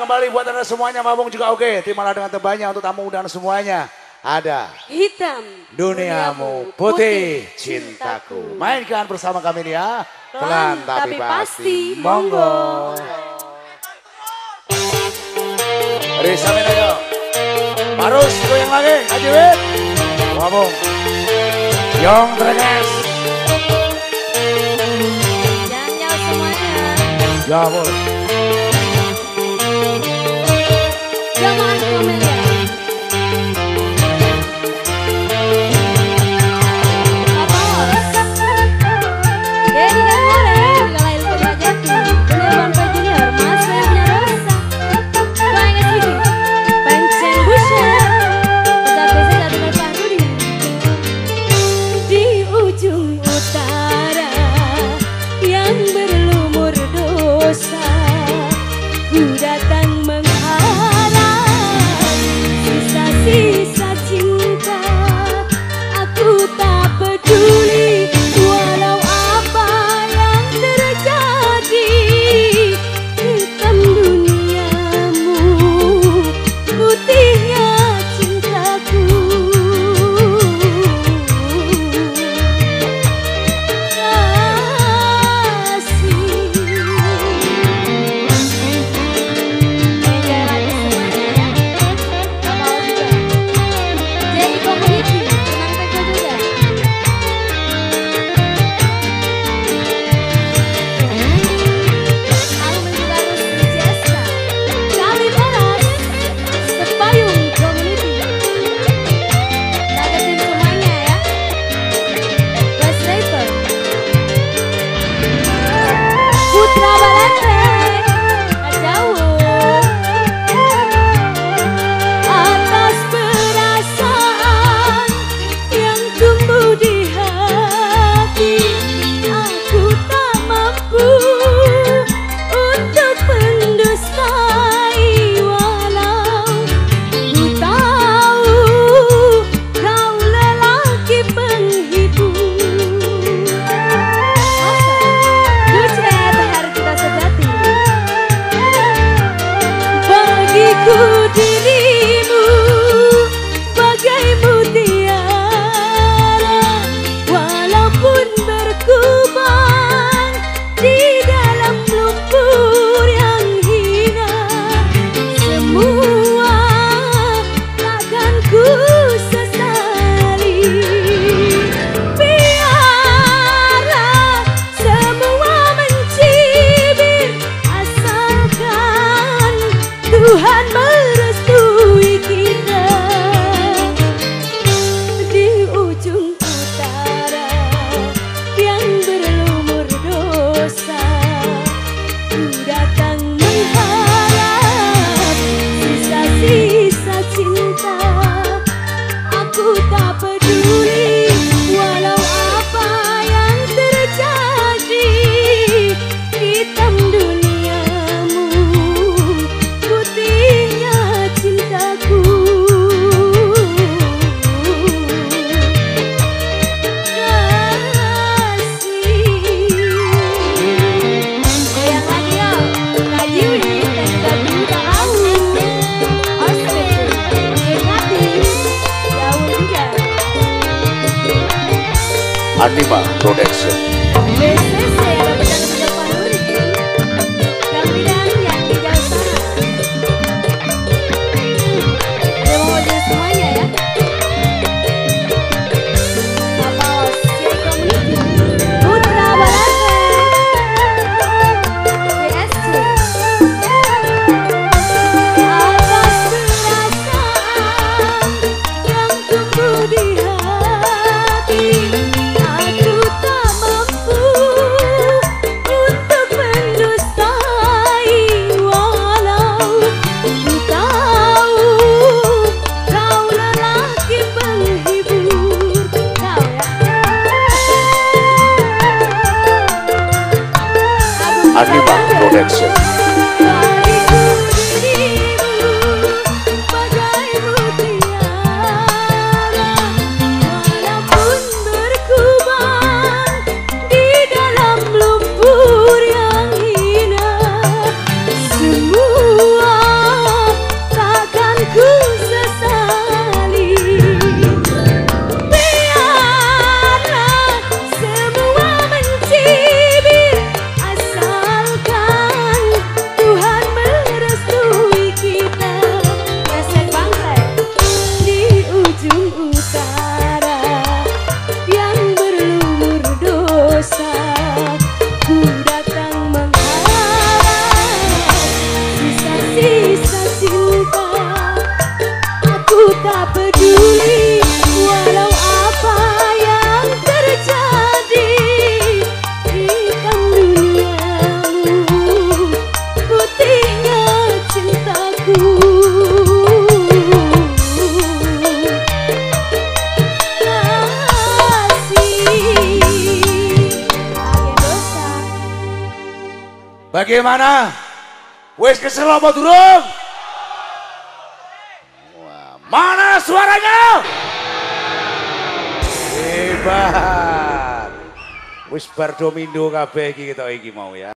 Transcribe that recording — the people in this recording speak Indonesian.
kembali buat anda semuanya. Mabung juga oke. Okay. timalah dengan tebanya untuk tamu undangan semuanya. Ada hitam duniamu, putih, putih cintaku. Mainkan bersama kami nih ya. Pelan tapi, tapi pasti. Monggo. Risa Menayo. Harus goyang lagi. Haji Wit. Mabung. Yong Trenes. Jangan jauh semuanya. Ya semuanya. ayuda. Atima Production. Animal Production. Bagaimana? Wes kesel apa durung? Mana suaranya? Hebat. Wis bar domindo kabeh iki kita iki mau ya.